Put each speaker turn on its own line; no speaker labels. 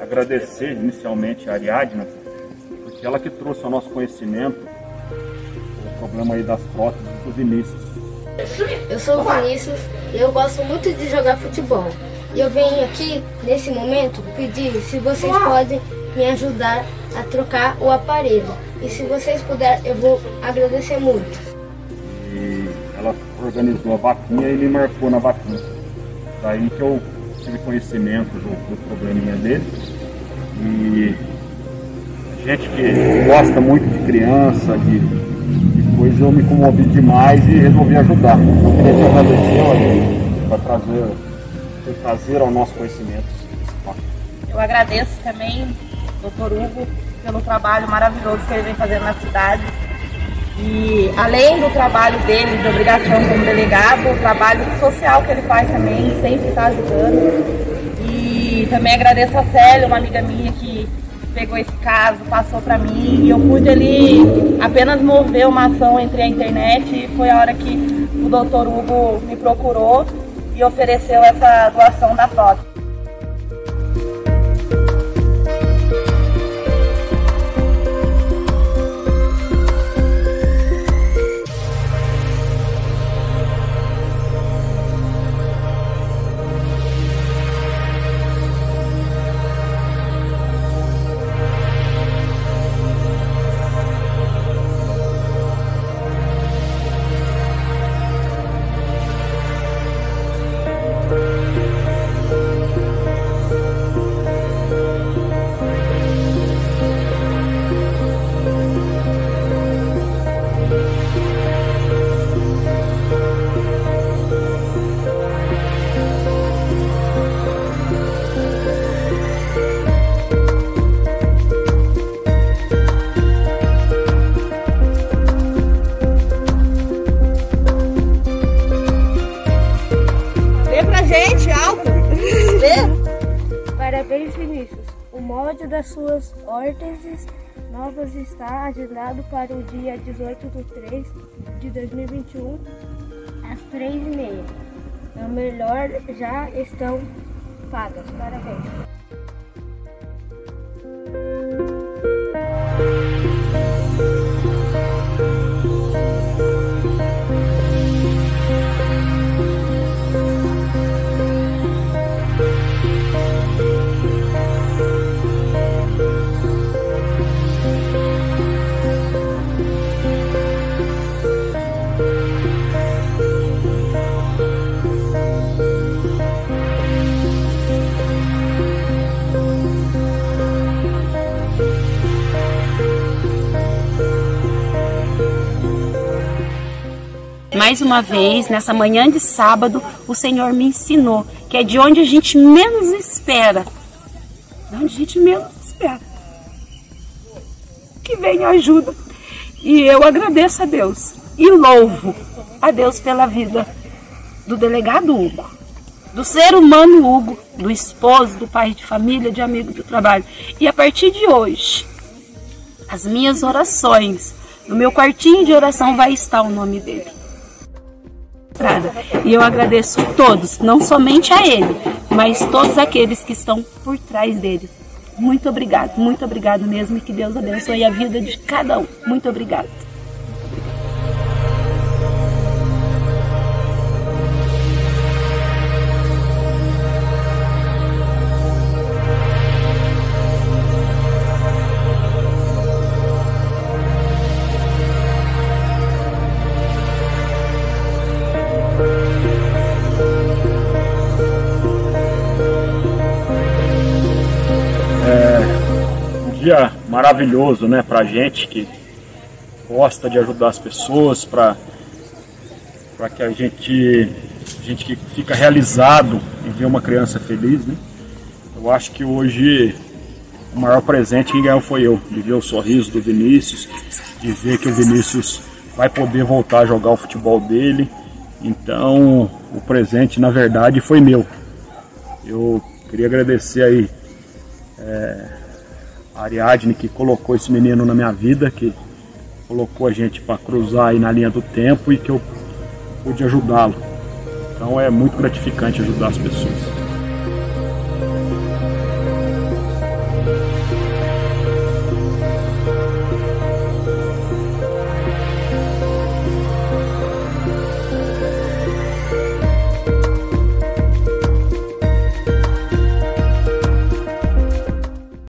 agradecer inicialmente a Ariadna, porque ela que trouxe ao nosso conhecimento o problema aí das próteses do Vinícius.
Eu sou o Vinícius e eu gosto muito de jogar futebol. E eu venho aqui, nesse momento, pedir se vocês podem me ajudar a trocar o aparelho. E se vocês puderem, eu vou agradecer muito.
E ela organizou a vaquinha e me marcou na vaquinha. Daí que eu tive conhecimento do, do probleminha dele. E gente que gosta muito de criança, de, de coisa, eu me comovi demais e resolvi ajudar. Eu queria te agradecer para trazer, trazer ao nosso conhecimento.
Eu agradeço também, doutor Hugo, pelo trabalho maravilhoso que ele vem fazendo na cidade. E além do trabalho dele, de obrigação como delegado, o trabalho social que ele faz também, sempre está ajudando. E também agradeço a Célia, uma amiga minha que pegou esse caso, passou para mim e eu pude ali apenas mover uma ação entre a internet e foi a hora que o doutor Hugo me procurou e ofereceu essa doação da prótese. Gente, alto. Vê.
Parabéns, Vinícius. O molde das suas órteses novas está agendado para o dia 18 de 3 de 2021, às 3h30. O melhor já estão pagas. Parabéns.
Mais uma vez, nessa manhã de sábado, o Senhor me ensinou que é de onde a gente menos espera. De onde a gente menos espera. Que vem a ajuda. E eu agradeço a Deus e louvo a Deus pela vida do delegado Hugo, do ser humano Hugo, do esposo, do pai de família, de amigo do trabalho. E a partir de hoje, as minhas orações, no meu quartinho de oração vai estar o nome dele. E eu agradeço todos, não somente a ele, mas todos aqueles que estão por trás dele. Muito obrigado, muito obrigado mesmo e que Deus abençoe a vida de cada um. Muito obrigado.
Dia maravilhoso, né, pra gente que gosta de ajudar as pessoas, para para que a gente a gente que fica realizado em ver uma criança feliz, né? Eu acho que hoje o maior presente que ganhou foi eu, de ver o sorriso do Vinícius, de ver que o Vinícius vai poder voltar a jogar o futebol dele. Então, o presente, na verdade, foi meu. Eu queria agradecer aí é, a Ariadne que colocou esse menino na minha vida, que colocou a gente para cruzar aí na linha do tempo e que eu pude ajudá-lo. Então é muito gratificante ajudar as pessoas.